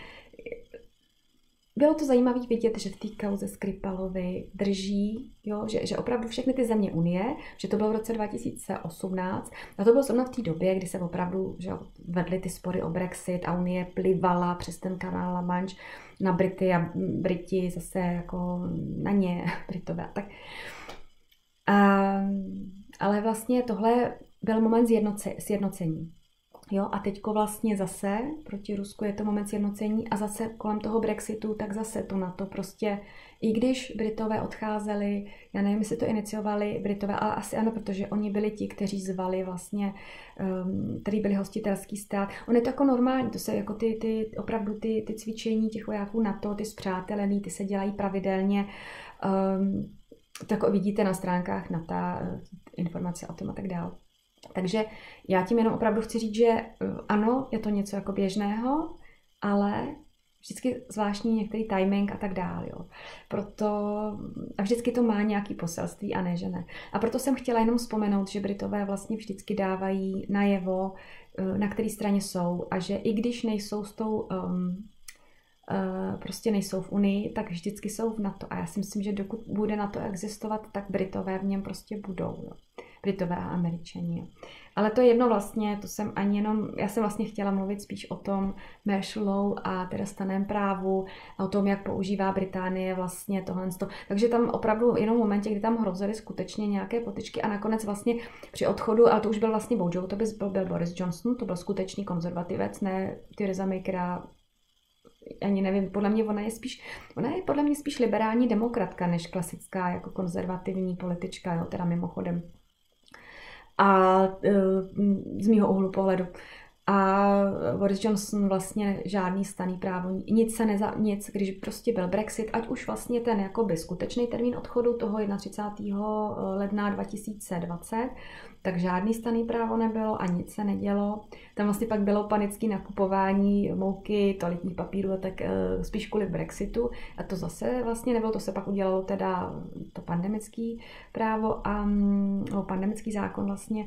bylo to zajímavé vidět, že v té kauze Skripalovi drží, jo, že, že opravdu všechny ty země Unie, že to bylo v roce 2018 a to bylo zrovna v té době, kdy se opravdu že vedly ty spory o Brexit a Unie plivala přes ten kanál La Manche na Brity a Briti zase jako na ně, Britové. Tak. A, ale vlastně tohle byl moment sjednocení. Jo, a teďko vlastně zase proti Rusku je to moment sjednocení a zase kolem toho Brexitu, tak zase to na to prostě, i když Britové odcházeli, já nevím, jestli to iniciovali Britové, ale asi ano, protože oni byli ti, kteří zvali vlastně, um, který byli hostitelský stát. On je to jako normální, to se jako ty, ty opravdu ty, ty cvičení těch vojáků na to, ty zpřátelený, ty se dělají pravidelně. Um, tak vidíte na stránkách na ta informace o tom a tak dále. Takže já tím jenom opravdu chci říct, že eh, ano, je to něco jako běžného, ale vždycky zvláštní některý timing a tak dále. Jo. Proto a vždycky to má nějaký poselství a ne, že ne. A proto jsem chtěla jenom vzpomenout, že Britové vlastně vždycky dávají najevo, eh, na které straně jsou a že i když nejsou s tou um, prostě nejsou v Unii, tak vždycky jsou v NATO. A já si myslím, že dokud bude NATO existovat, tak Britové v něm prostě budou. Jo. Britové a Američani. Ale to je jedno vlastně, to jsem ani jenom, já jsem vlastně chtěla mluvit spíš o tom martial a trestaném právu, a o tom, jak používá Británie vlastně tohle. Takže tam opravdu jenom v momentě, kdy tam hrozily skutečně nějaké potičky a nakonec vlastně při odchodu, ale to už byl vlastně Bojo, to by byl, byl Boris Johnson, to byl skutečný konzervativec, ne Theresa May, která ani nevím, podle mě ona je spíš, ona je podle mě spíš liberální demokratka, než klasická jako konzervativní politička, jo, teda mimochodem a e, z mýho úhlu pohledu. A Boris Johnson vlastně žádný staný právo, nic se neza, nic, když prostě byl Brexit, ať už vlastně ten jakoby skutečný termín odchodu toho 31. ledna 2020, tak žádný staný právo nebylo a nic se nedělo. Tam vlastně pak bylo panické nakupování mouky, toaletních papírů a tak uh, spíš kvůli Brexitu. A to zase vlastně nebylo, to se pak udělalo teda to pandemický právo a no, pandemický zákon vlastně.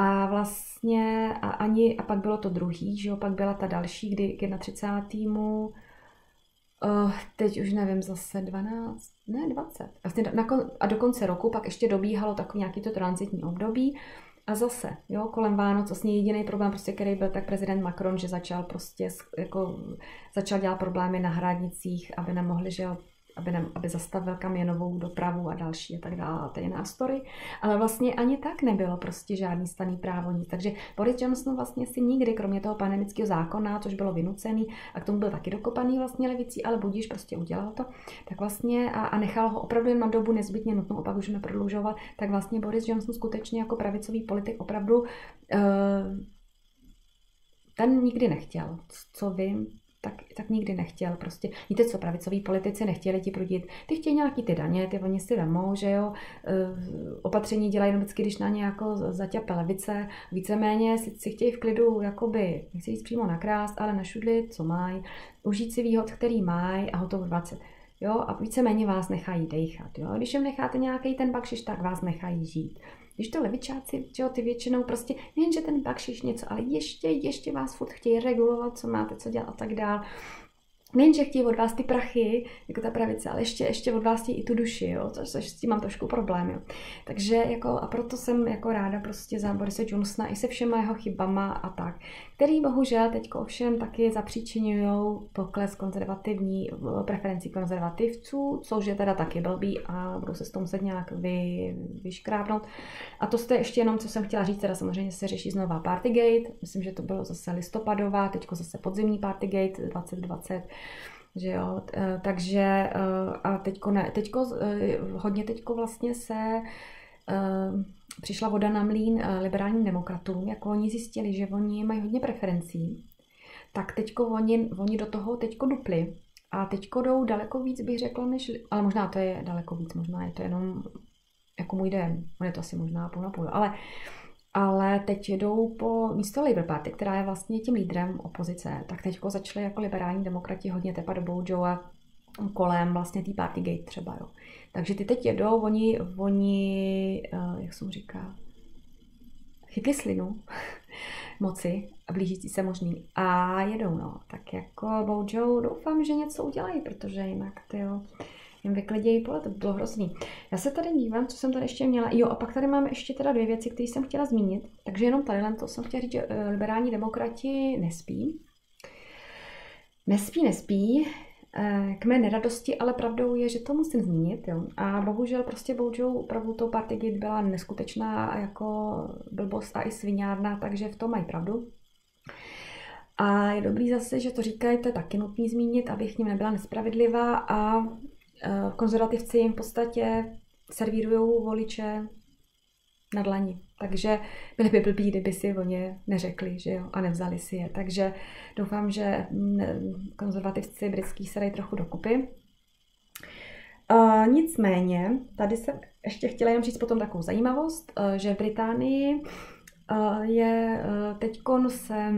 A vlastně a ani, a pak bylo to druhý, že jo, pak byla ta další, kdy k 31. Uh, teď už nevím, zase 12, ne 20. Vlastně na, a do konce roku pak ještě dobíhalo takový nějaký to transitní období. A zase, jo, kolem Vánoc vlastně jediný problém, prostě, který byl tak prezident Macron, že začal prostě jako, začal dělat problémy na hranicích, aby nemohli, že jo, aby, nám, aby zastavil kamienovou dopravu a další a tak dále, a ty nástory. Ale vlastně ani tak nebylo prostě žádný staný právo nic. Takže Boris Johnson vlastně si nikdy, kromě toho pandemického zákona, což bylo vynucený a k tomu byl taky dokopaný vlastně levicí, ale budíš prostě udělal to, tak vlastně a, a nechal ho opravdu na dobu nezbytně nutnou, opak už neprodlužoval, tak vlastně Boris Johnson skutečně jako pravicový politik opravdu uh, ten nikdy nechtěl, co vím, tak, tak nikdy nechtěl. Prostě, víte co, pravicoví politici nechtěli ti prudit, ty chtějí nějaký ty daně, ty oni si vemou, že jo, e, opatření dělají jenom vždycky, když na ně jako zaťape levice, víceméně si, si chtějí v klidu, jakoby, nechci jít přímo nakrást, ale našudlit, co mají, užít si výhod, který mají a hotovo 20. Jo, a víceméně vás nechají dejchat. Jo. Když jim necháte nějaký ten bakšiš, tak vás nechají žít. Když to levičáci, jo, ty většinou prostě, nejenže ten bakšiš něco, ale ještě, ještě vás furt chtějí regulovat, co máte, co dělat a tak dál nejenže chtějí od vás ty prachy, jako ta pravice, ale ještě, ještě od vás i tu duši, jo, což, což s tím mám trošku problém, jo. Takže jako, a proto jsem jako ráda prostě za Borise Johnsona i se všema jeho chybama a tak, který bohužel teď ovšem taky zapříčinují pokles konzervativní, preferencí konzervativců, což je teda taky blbý a budou se s tom muset nějak vy, vyškrábnout. A to jste ještě jenom, co jsem chtěla říct, teda samozřejmě se řeší znova Partygate, myslím, že to bylo zase listopadová, teďko zase podzimní Partygate 2020, že jo, e, takže e, a teďko, ne, teďko hodně teďko vlastně se přišla voda na mlín liberálním demokratům, jako oni zjistili, že oni mají hodně preferencí, tak teďko oni, oni do toho teďko dupli a teďko jdou daleko víc, bych řekla, než, ale možná to je daleko víc, možná je to jenom jako můj den, on je to asi možná půl na půl, ale ale teď jedou po místo Labour Party, která je vlastně tím lídrem opozice, tak teď začali jako liberální demokrati hodně tepat do Bojoa kolem vlastně tý Partygate třeba, jo. Takže ty teď jedou, oni, oni, uh, jak jsem říká, chytli slinu moci a blížící se možný a jedou, no. Tak jako Bojo doufám, že něco udělají, protože jinak, ty jo, jim vyklidějí pole, to by bylo hrozný. Já se tady dívám, co jsem tady ještě měla. Jo, a pak tady máme ještě teda dvě věci, které jsem chtěla zmínit. Takže jenom tady, to jsem chtěla říct, že eh, liberální demokrati nespí. Nespí, nespí. Eh, k mé neradosti, ale pravdou je, že to musím zmínit. Jo. A bohužel prostě Bojo opravdu to Partygate byla neskutečná jako blbost a i sviňárna, takže v tom mají pravdu. A je dobrý zase, že to říkají, to je taky nutný zmínit, abych ním nebyla nespravedlivá a Eh, konzervativci jim v podstatě servírují voliče na dlani. Takže byli by blbí, kdyby si o ně neřekli, že jo, a nevzali si je. Takže doufám, že mm, konzervativci britský se dají trochu dokupy. Uh, nicméně, tady jsem ještě chtěla jenom říct potom takovou zajímavost, uh, že v Británii uh, je uh, teď se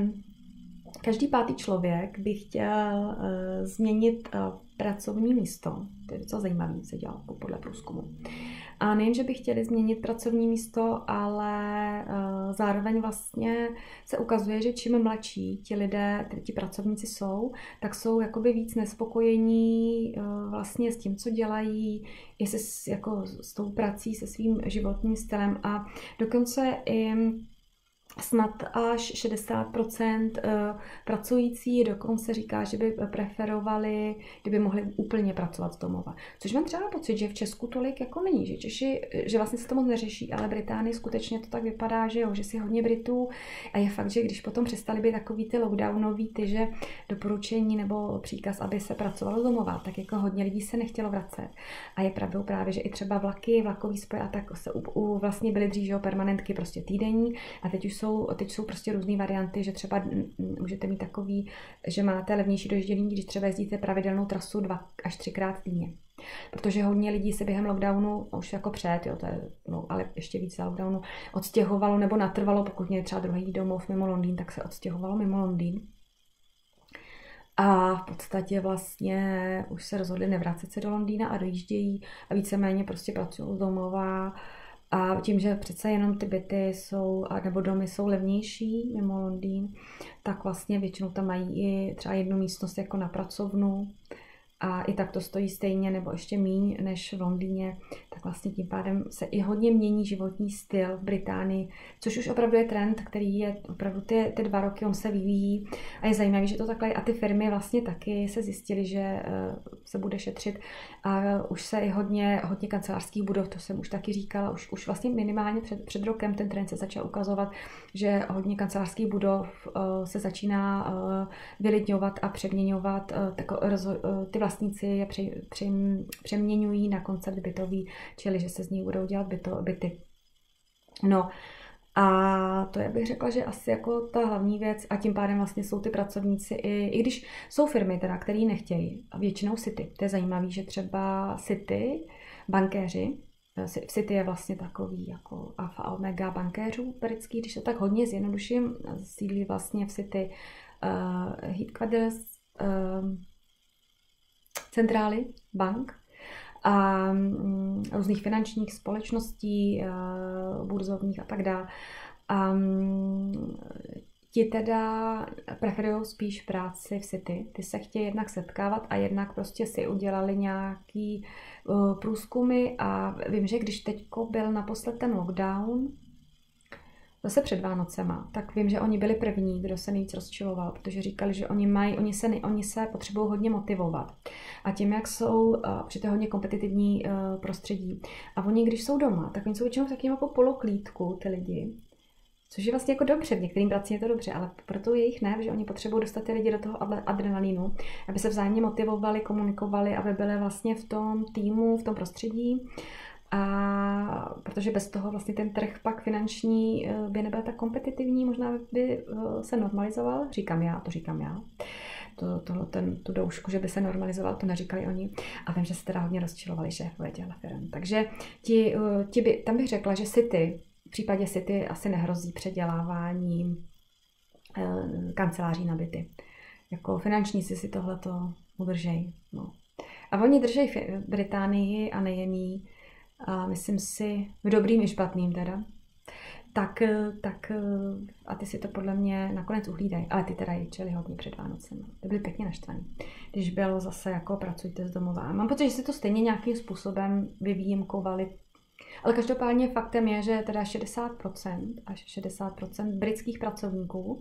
každý pátý člověk by chtěl uh, změnit uh, pracovní místo. To je docela zajímavé, se dělá podle průzkumu. A nejen, že by chtěli změnit pracovní místo, ale uh, zároveň vlastně se ukazuje, že čím mladší ti lidé, ti pracovníci jsou, tak jsou jakoby víc nespokojení uh, vlastně s tím, co dělají, i se, jako s tou prací, se svým životním stylem. A dokonce i snad až 60% eh, pracující dokonce říká, že by preferovali, kdyby mohli úplně pracovat z domova. Což mám třeba pocit, že v Česku tolik jako není, že Češi, že vlastně se to moc neřeší, ale Británii skutečně to tak vypadá, že jo, že si hodně Britů a je fakt, že když potom přestali být takový ty lockdownový, ty, že doporučení nebo příkaz, aby se pracovalo z domova, tak jako hodně lidí se nechtělo vracet. A je pravdou právě, že i třeba vlaky, vlakový spoj a tak se u, u, vlastně byly dřív, že jo, permanentky prostě týdenní a teď už jsou, teď jsou prostě různé varianty, že třeba můžete mít takový, že máte levnější dojíždění, když třeba jezdíte pravidelnou trasu dva až třikrát týdně. Protože hodně lidí se během lockdownu, už jako před, jo, to je, no, ale ještě víc za lockdownu, odstěhovalo nebo natrvalo, pokud měli třeba druhý domov mimo Londýn, tak se odstěhovalo mimo Londýn. A v podstatě vlastně už se rozhodli nevracet se do Londýna a dojíždějí a víceméně prostě pracují z domova a tím, že přece jenom ty byty jsou, nebo domy jsou levnější mimo Londýn, tak vlastně většinou tam mají i třeba jednu místnost jako na pracovnu a i tak to stojí stejně nebo ještě míň než v Londýně, tak vlastně tím pádem se i hodně mění životní styl v Británii, což už opravdu je trend, který je opravdu ty, ty dva roky, on se vyvíjí. A je zajímavý, že to takhle a ty firmy vlastně taky se zjistily, že eh, se bude šetřit. A už se i hodně, hodně kancelářských budov, to jsem už taky říkala, už, už vlastně minimálně před, před rokem ten trend se začal ukazovat, že hodně kancelářských budov uh, se začíná uh, vylidňovat a přeměňovat, tak, ty vlastníci je při, při, přeměňují na koncept bytový, čili že se z nich budou dělat byto, byty. No, a to já bych řekla, že asi jako ta hlavní věc a tím pádem vlastně jsou ty pracovníci i, i když jsou firmy teda, které nechtějí, a většinou City. To je zajímavé, že třeba City, bankéři, v City je vlastně takový jako alfa omega bankéřů britský, když to tak hodně zjednoduším, sídlí vlastně v City uh, Headquarters, uh, centrály bank a um, různých finančních společností, uh, burzovních a tak dále. Um, ti teda preferují spíš práci v City. Ty se chtějí jednak setkávat a jednak prostě si udělali nějaký uh, průzkumy a vím, že když teď byl naposled ten lockdown, zase před Vánocema, tak vím, že oni byli první, kdo se nejvíc rozčiloval, protože říkali, že oni mají, oni se, oni se potřebují hodně motivovat. A tím, jak jsou, uh, při hodně kompetitivní uh, prostředí. A oni, když jsou doma, tak oni jsou většinou takým jako poloklídku, ty lidi. Což je vlastně jako dobře, v některým pracím je to dobře, ale proto jejich ne, že oni potřebují dostat ty lidi do toho adrenalínu, aby se vzájemně motivovali, komunikovali, aby byli vlastně v tom týmu, v tom prostředí. A protože bez toho vlastně ten trh pak finanční eh, by nebyl tak kompetitivní, možná by eh, se normalizoval, říkám já, to říkám já. To, to, ten, tu doušku, že by se normalizoval, to neříkali oni. A vím, že se teda hodně rozčilovali šéfové těchto firm. Takže ti, eh, ti by, tam bych řekla, že City, v případě City asi nehrozí předělávání kanceláří na byty. Jako finančníci si tohleto udržejí. No. A oni drží Británii a nejen a myslím si, v dobrým i špatným teda, tak, tak a ty si to podle mě nakonec uhlídají. Ale ty teda ječeli hodně před Vánocem. Ty byly pěkně naštvaný. Když bylo zase jako pracujte z domova. Mám pocit, že si to stejně nějakým způsobem vyvýjimkovali ale každopádně faktem je, že teda 60% až 60% britských pracovníků,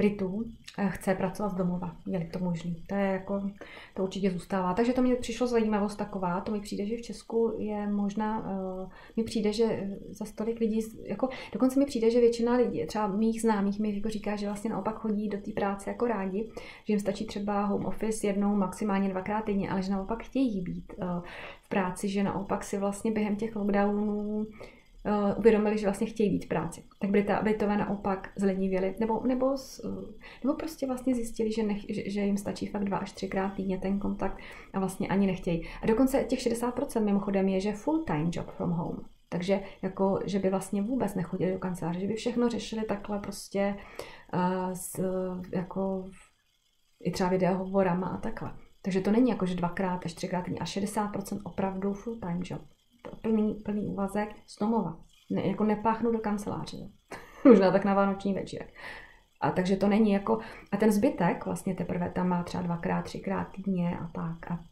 Britů, eh, chce pracovat z domova, je to možný. To je jako, to určitě zůstává. Takže to mi přišlo zajímavost taková, to mi přijde, že v Česku je možná, uh, mi přijde, že za stolik lidí, jako dokonce mi přijde, že většina lidí, třeba mých známých mi jako říká, že vlastně naopak chodí do té práce jako rádi, že jim stačí třeba home office jednou, maximálně dvakrát týdně, ale že naopak chtějí být uh, práci, že naopak si vlastně během těch lockdownů uh, uvědomili, že vlastně chtějí být v práci. Tak Britové naopak zlenivěli, nebo, nebo, nebo prostě vlastně zjistili, že, nech, že, že jim stačí fakt dva až třikrát týdně ten kontakt a vlastně ani nechtějí. A dokonce těch 60% mimochodem je, že full time job from home. Takže jako, že by vlastně vůbec nechodili do kanceláře, že by všechno řešili takhle prostě uh, s, jako i třeba videohovorama a takhle. Takže to není jako, že dvakrát až třikrát týdně, a 60% opravdu full time job. Plný, plný úvazek z domova. Ne, jako nepáchnu do kanceláře. Možná tak na vánoční večer. A takže to není jako, a ten zbytek vlastně teprve tam má třeba dvakrát, třikrát týdně a tak. A,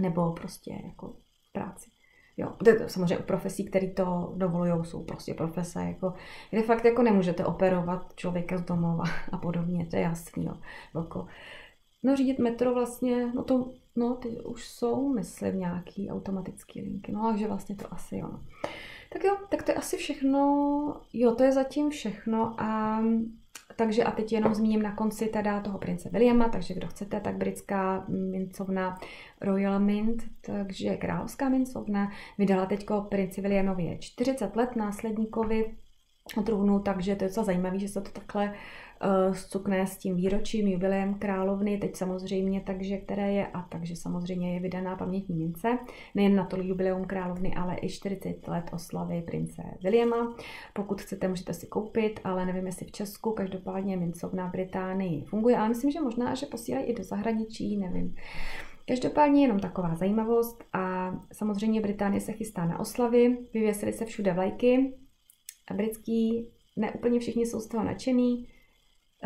nebo prostě jako práci. Jo, to je to samozřejmě u profesí, které to dovolují, jsou prostě profese, jako, kde fakt jako nemůžete operovat člověka z domova a podobně, to je jasný, jo. Jako, No řídit metro vlastně, no to, no ty už jsou, myslím, nějaký automatický linky, no takže vlastně to asi jo. Tak jo, tak to je asi všechno, jo, to je zatím všechno a takže a teď jenom zmíním na konci teda toho prince Williama, takže kdo chcete, tak britská mincovna Royal Mint, takže královská mincovna, vydala teďko princi Williamovi 40 let následníkovi trůnu, takže to je docela zajímavé, že se to takhle zcukne eh, s tím výročím, jubileem královny, teď samozřejmě takže, které je, a takže samozřejmě je vydaná pamětní mince, nejen na to jubileum královny, ale i 40 let oslavy prince Williama. Pokud chcete, můžete si koupit, ale nevím, jestli v Česku, každopádně mincovna Británii funguje, ale myslím, že možná, že posílají i do zahraničí, nevím. Každopádně jenom taková zajímavost a samozřejmě Británie se chystá na oslavy, vyvěsily se všude vlajky a britský, ne úplně všichni jsou z toho nadšený,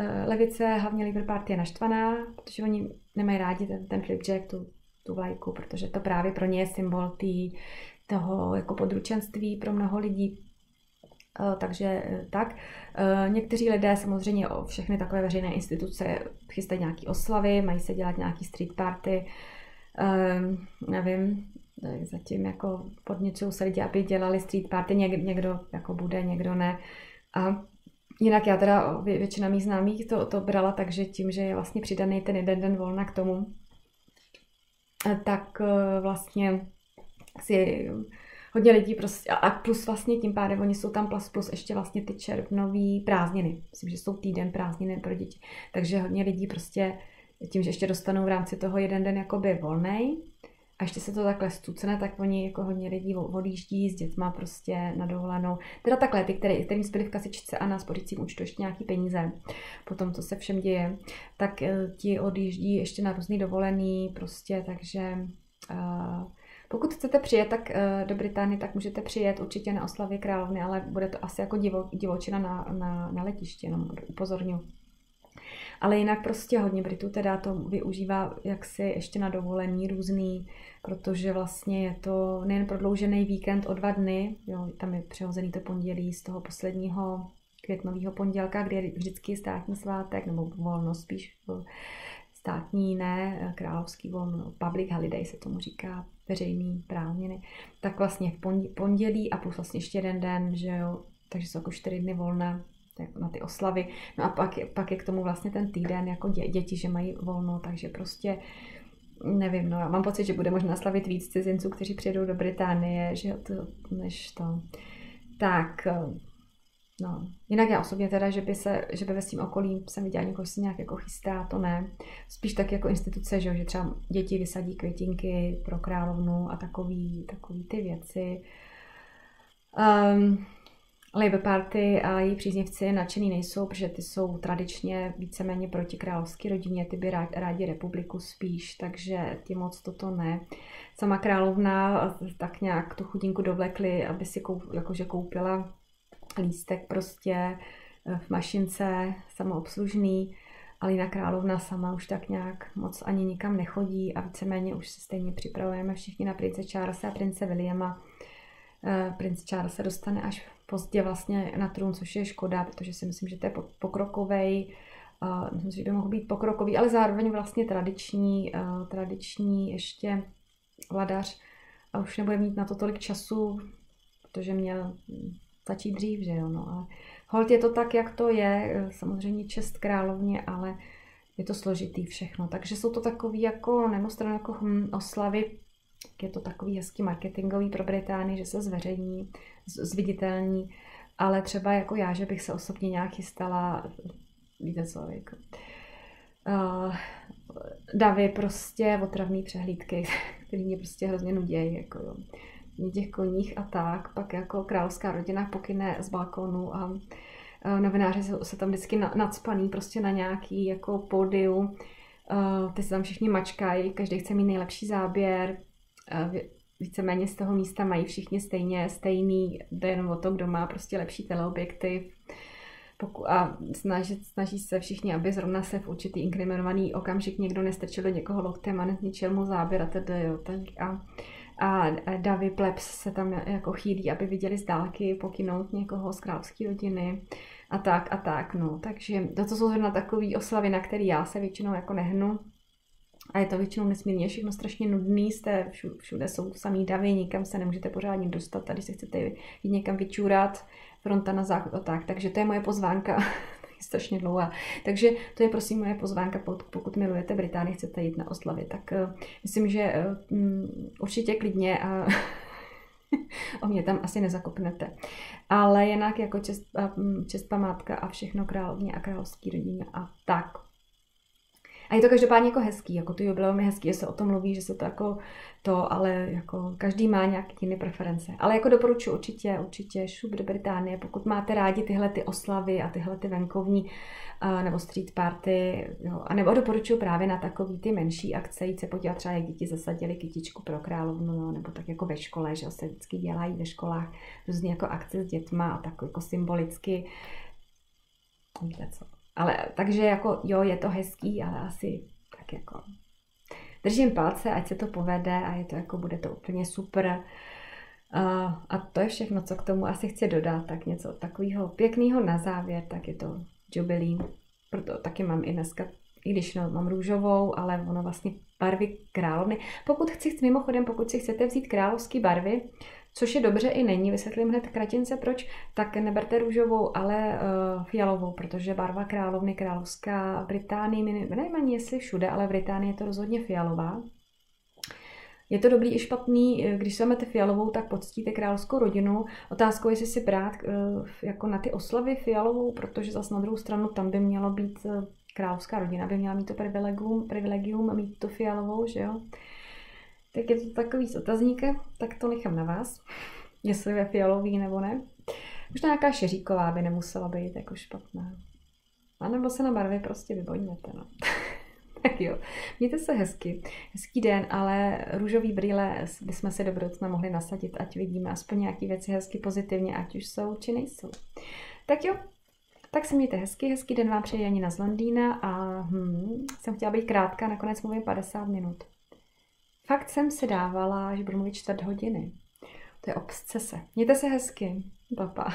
Eh, levice, hlavně Labour Party je naštvaná, protože oni nemají rádi ten, ten flipjack, tu, tu vlajku, protože to právě pro ně je symbol tý, toho jako područenství pro mnoho lidí. Eh, takže eh, tak. Někteří lidé samozřejmě o všechny takové veřejné instituce chystají nějaké oslavy, mají se dělat nějaký street party, nevím, zatím jako podněcují se lidi, aby dělali street party, Něk, někdo jako bude, někdo ne. A jinak já teda, většina mých známých to, to brala tak, že tím, že je vlastně přidaný ten jeden den volna k tomu, tak vlastně si hodně lidí prostě, a plus vlastně tím pádem oni jsou tam plus, plus ještě vlastně ty červnový prázdniny. Myslím, že jsou týden prázdniny pro děti. Takže hodně lidí prostě tím, že ještě dostanou v rámci toho jeden den jakoby volnej, a ještě se to takhle stucne, tak oni jako hodně lidí odjíždí s dětma prostě na dovolenou. Teda takhle, ty, který, kterým zbyli v kasičce a na spořícím účtu ještě nějaký peníze, potom to se všem děje, tak eh, ti odjíždí ještě na různý dovolený prostě, takže uh, pokud chcete přijet tak uh, do Británie, tak můžete přijet určitě na oslavě královny, ale bude to asi jako divo, divočina na, na, na letiště, jenom upozorňuji. Ale jinak prostě hodně Britů teda to využívá jaksi ještě na dovolení různý, protože vlastně je to nejen prodloužený víkend o dva dny, jo, tam je přehozený to pondělí z toho posledního květnového pondělka, kdy je vždycky státní svátek, nebo volno spíš, státní ne, královský volno, public holiday se tomu říká, veřejný prázdniny, tak vlastně v pondělí a plus vlastně ještě jeden den, že jo, takže jsou jako čtyři dny volné na ty oslavy. No a pak pak je k tomu vlastně ten týden jako dě, děti, že mají volno, takže prostě nevím, no já mám pocit, že bude možná slavit víc cizinců, kteří přijedou do Británie, že to, než to. Tak, no. Jinak já osobně teda, že by, se, že by ve svým okolí jsem viděla někoho, se nějak jako chystá, to ne. Spíš tak jako instituce, že, že třeba děti vysadí květinky pro královnu a takový, takový ty věci. Um, Labour Party a její příznivci nadšený nejsou, protože ty jsou tradičně víceméně proti královské rodině, ty by rádi republiku spíš, takže ti moc toto ne. Sama královna tak nějak tu chudinku dovlekli, aby si koup, jakože koupila lístek prostě eh, v mašince samoobslužný, ale jiná královna sama už tak nějak moc ani nikam nechodí a víceméně už se stejně připravujeme všichni na prince Charlesa a prince Williama. Eh, prince Charles se dostane až pozdě vlastně na trůn, což je škoda, protože si myslím, že to je pokrokový, uh, myslím že by mohl být pokrokový, ale zároveň vlastně tradiční, tradiční ještě vladař. A už nebude mít na to tolik času, protože měl začít dřív, že jo, no, ale hold je to tak, jak to je, samozřejmě čest královně, ale je to složitý všechno, takže jsou to takový jako nemostranné jako hm, oslavy, je to takový hezký marketingový pro Británii, že se zveřejní, zviditelní, ale třeba jako já, že bych se osobně nějak chystala, víte co, jako, uh, davy prostě otravný přehlídky, který mě prostě hrozně nudějí, jako jo. těch koních a tak, pak jako královská rodina pokyne z balkonu a uh, novináři se, se tam vždycky nadspaný prostě na nějaký jako pódium, uh, ty se tam všichni mačkají, každý chce mít nejlepší záběr, víceméně z toho místa mají všichni stejně stejný, jde jenom o to, kdo má prostě lepší teleobjektiv a snaží, snaží se všichni, aby zrovna se v určitý inkriminovaný okamžik někdo nestrčil do někoho loktem a nezničil mu záběr a tedy, jo, tak a, a Davy Plebs se tam jako chýlí, aby viděli z dálky pokynout někoho z královské rodiny a tak a tak, no. Takže to, to jsou zrovna takové oslavy, na které já se většinou jako nehnu, a je to většinou nesmírně všechno strašně nudný, jste, všude jsou samý davy, nikam se nemůžete pořádně dostat, tady se chcete jít někam vyčůrat, fronta na záchod a tak. Takže to je moje pozvánka, je strašně dlouhá. Takže to je prosím moje pozvánka, pokud milujete Británii, chcete jít na oslavy, tak uh, myslím, že uh, určitě klidně a o mě tam asi nezakopnete. Ale jinak jako čest, uh, čest památka a všechno královně a královský rodině a tak. A je to každopádně jako hezký, jako to jubileum je hezký, že se o tom mluví, že se to jako to, ale jako každý má nějaké jiné preference. Ale jako doporučuji určitě, určitě šup do Británie, pokud máte rádi tyhle ty oslavy a tyhle ty venkovní uh, nebo street party, jo, a nebo doporučuji právě na takový ty menší akce, jít se podívat třeba, jak děti zasadili kytičku pro královnu, no, nebo tak jako ve škole, že se vždycky dělají ve školách různé jako akce s dětma a tak jako symbolicky, víte co, ale takže jako jo, je to hezký, ale asi tak jako držím palce, ať se to povede a je to jako, bude to úplně super. A, a to je všechno, co k tomu asi chci dodat, tak něco takového pěkného na závěr, tak je to jubilí. Proto taky mám i dneska, i když no, mám růžovou, ale ono vlastně barvy královny. Pokud chci, mimochodem, pokud si chcete vzít královské barvy, což je dobře i není, vysvětlím hned kratince proč, tak neberte růžovou, ale uh, fialovou, protože barva královny, královská Británii, nevím ani jestli všude, ale v Británii je to rozhodně fialová. Je to dobrý i špatný, eh, když si vezmete fialovou, tak poctíte královskou rodinu. Otázkou je, jestli si brát uh, jako na ty oslavy fialovou, protože zase na druhou stranu tam by mělo být královská rodina, by měla mít to privilegium, privilegium mít to fialovou, že jo. Tak je to takový s otazníkem, tak to nechám na vás, jestli je fialový nebo ne. Možná nějaká šeříková by nemusela být jako špatná. A nebo se na barvy prostě vybojněte, no. tak jo, mějte se hezky, hezký den, ale růžový brýle bychom si do budoucna mohli nasadit, ať vidíme aspoň nějaké věci hezky pozitivně, ať už jsou, či nejsou. Tak jo, tak se mějte hezky, hezký den vám přeji Janina z Londýna a hm, jsem chtěla být krátká, nakonec mluvím 50 minut. Fakt jsem se dávala, že budu mluvit čtvrt hodiny. To je obscese. Mějte se hezky. Papa.